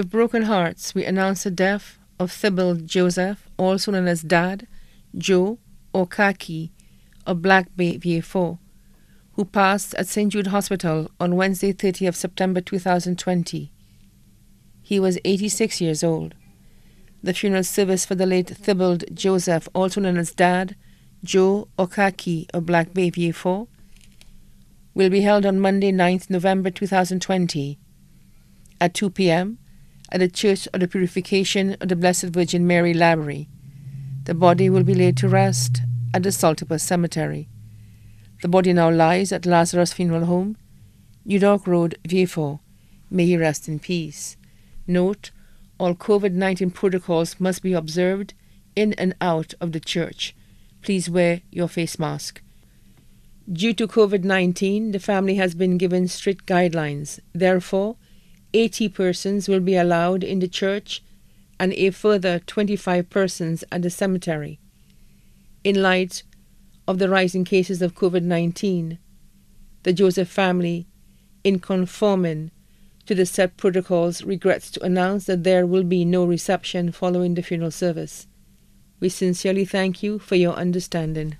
With broken hearts, we announce the death of Theobald Joseph, also known as Dad, Joe, or Kaki, of Black Bay Vieux Fort, who passed at St. Jude Hospital on Wednesday, 30th September 2020. He was 86 years old. The funeral service for the late Theobald Joseph, also known as Dad, Joe, or Kaki of Black Bay Vieux Fort, will be held on Monday, 9th November 2020 at 2 p.m. at the Church of the Purification of the Blessed Virgin Mary Laborie. The body will be laid to rest at the Saltibus Cemetery. The body now lies at Lazarus Funeral Home, New Dock Road, Vieux Fort. May he rest in peace. Note, all COVID 19 protocols must be observed in and out of the church. Please wear your face mask. Due to COVID 19, the family has been given strict guidelines. Therefore, 80 persons will be allowed in the church and a further 25 persons at the cemetery. In light of the rising cases of COVID 19, the Joseph family, in conforming to the set protocols, regrets to announce that there will be no reception following the funeral service. We sincerely thank you for your understanding.